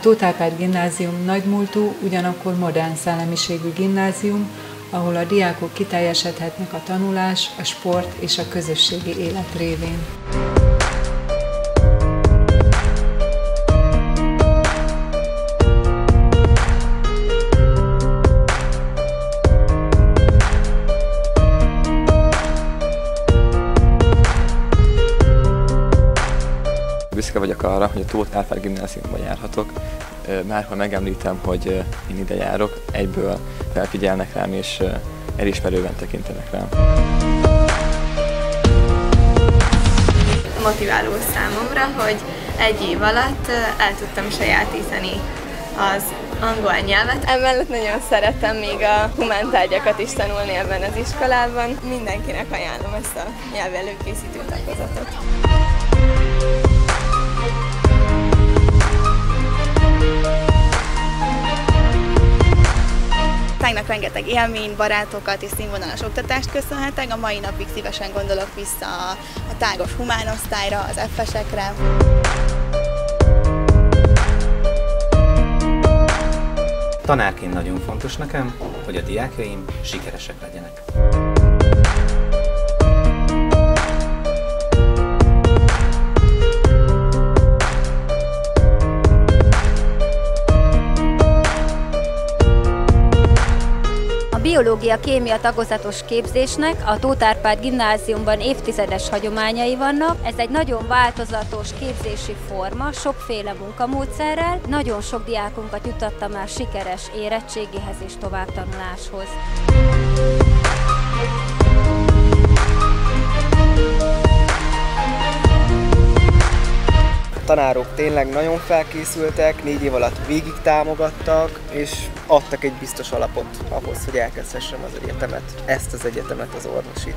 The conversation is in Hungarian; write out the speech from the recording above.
Tóth Árpád gimnázium nagymúltú, ugyanakkor modern szellemiségű gimnázium, ahol a diákok kiteljesedhetnek a tanulás, a sport és a közösségi élet révén. Büszke vagyok arra, hogy a Tóth Árpád gimnáziumban járhatok. Már ha megemlítem, hogy én ide járok, egyből felfigyelnek rám és elismerően tekintenek rám. Motiváló számomra, hogy egy év alatt el tudtam sajátítani az angol nyelvet. Emellett nagyon szeretem még a humántárgyakat is tanulni ebben az iskolában. Mindenkinek ajánlom ezt a nyelvelőkészítő tagozatot. Tágnak rengeteg élmény, barátokat és színvonalas oktatást köszönhetek. A mai napig szívesen gondolok vissza a, a tágos humánosztályra, az effesekre. Tanárként nagyon fontos nekem, hogy a diákjaim sikeresek legyenek. Biológia-kémia tagozatos képzésnek a Tóth Árpád gimnáziumban évtizedes hagyományai vannak. Ez egy nagyon változatos képzési forma, sokféle munkamódszerrel. Nagyon sok diákunkat jutatta már sikeres érettségihez és továbbtanuláshoz. Tanárok tényleg nagyon felkészültek, négy év alatt végig támogattak, és adtak egy biztos alapot ahhoz, hogy elkezdhessem az egyetemet, ezt az egyetemet, az orvosit.